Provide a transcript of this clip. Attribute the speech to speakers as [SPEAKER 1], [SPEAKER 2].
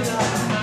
[SPEAKER 1] olhar